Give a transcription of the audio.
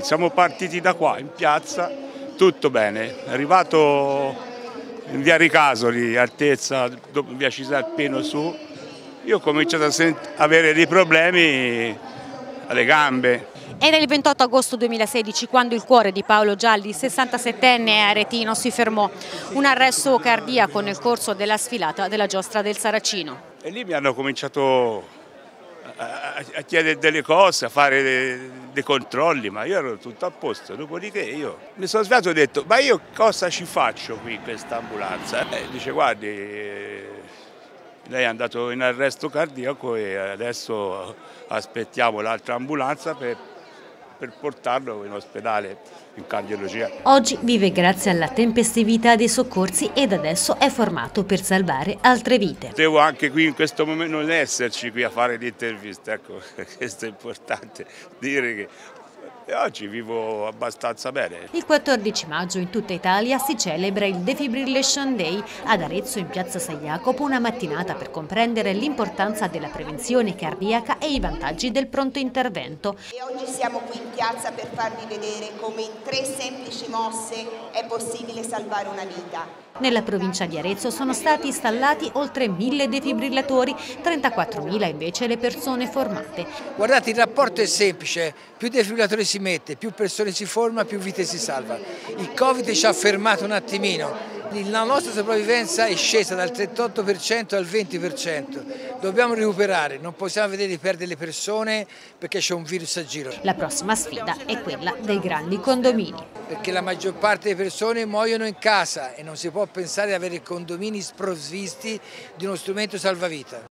Siamo partiti da qua in piazza, tutto bene, arrivato in via Ricasoli, altezza via Cisalpino su, io ho cominciato a avere dei problemi alle gambe. Era il 28 agosto 2016 quando il cuore di Paolo Gialli, 67enne aretino, si fermò. Un arresto cardiaco nel corso della sfilata della giostra del Saracino. E lì mi hanno cominciato a, a chiedere delle cose, a fare dei, dei, controlli, ma io ero tutto a posto. Dopodiché io mi sono svegliato e ho detto, ma io cosa ci faccio qui in questa ambulanza? E dice, guardi, lei è andato in arresto cardiaco e adesso aspettiamo l'altra ambulanza per per portarlo in ospedale in cardiologia. Oggi vive grazie alla tempestività dei soccorsi ed adesso è formato per salvare altre vite. Devo anche qui in questo momento non esserci qui a fare l'intervista, ecco, questo è importante dire che e oggi vivo abbastanza bene. Il 14 maggio in tutta Italia si celebra il Defibrillation Day ad Arezzo in piazza San Jacopo, una mattinata per comprendere l'importanza della prevenzione cardiaca e i vantaggi del pronto intervento. E oggi siamo qui in piazza per farvi vedere come in tre semplici mosse è possibile salvare una vita. Nella provincia di Arezzo sono stati installati oltre 1000 defibrillatori, 34.000 invece le persone formate. Guardate, il rapporto è semplice, più defibrillatori si mette, più persone si forma, più vite si salva. Il Covid ci ha fermato un attimino, la nostra sopravvivenza è scesa dal 38% al 20%, dobbiamo recuperare, non possiamo vedere di perdere le persone perché c'è un virus a giro. La prossima sfida è quella dei grandi condomini. Perché la maggior parte delle persone muoiono in casa e non si può pensare di avere condomini sprovvisti di uno strumento salvavita.